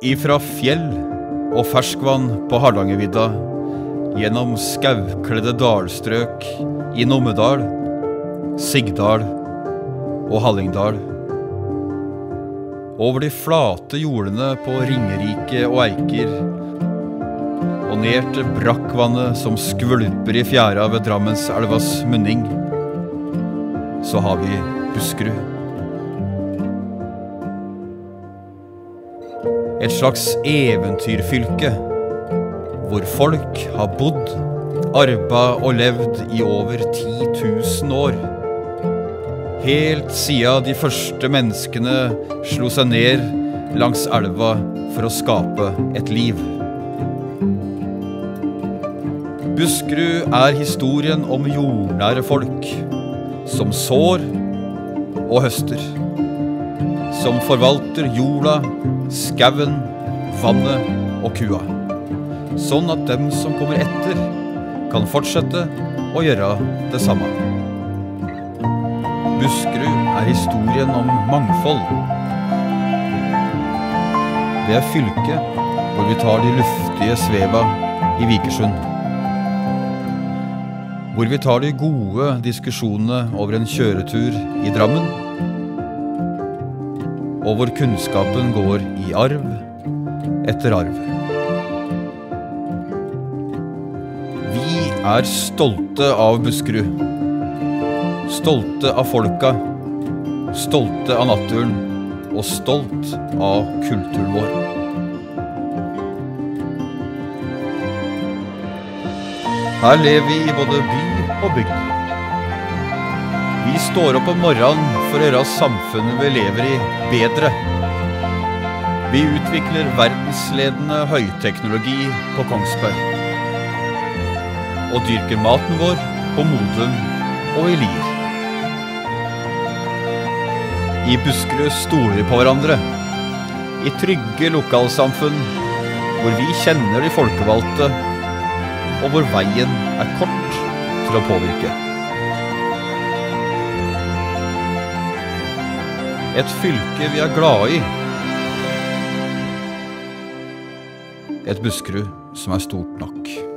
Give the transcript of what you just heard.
Ifra fjell og ferskvann på Hardangervidda, gjennom skaukledde dalstrøk i Numedal, Sigdal og Hallingdal. Over de flate jordene på Ringerike og Eiker, og ned til brakkvannet som skvulper i fjæra ved Drammenselvas munning, så har vi Buskerud. Et slags eventyrfylke hvor folk har bodd, arba og levd i over 10 000 år. Helt siden de første menneskene slo seg ned langs elva for å skape et liv. Buskerud er historien om jordnære folk som sår og høster. Som forvalter jorda, skauen, vannet og kua. Sånn at dem som kommer etter, kan fortsette å gjøre det samme. Buskerud er historien om mangfold. Det er fylket hvor vi tar de luftige sveva i Vikersund. Hvor vi tar de gode diskusjonene over en kjøretur i Drammen. Og hvor kunnskapen går i arv etter arv. Vi er stolte av Buskerud. Stolte av folka. Stolte av naturen. Og stolt av kulturen vår. Her lever vi i både by og bygd. Vi står opp om morgenen for å gjøre samfunnet vi lever i, bedre. Vi utvikler verdensledende høyteknologi på Kongsberg. Og dyrker maten vår på Modum og i Lier. I Buskerud stoler vi på hverandre. I trygge lokalsamfunn hvor vi kjenner de folkevalgte og hvor veien er kort til å påvirke. Et fylke vi er glade i. Et Buskerud som er stort nok.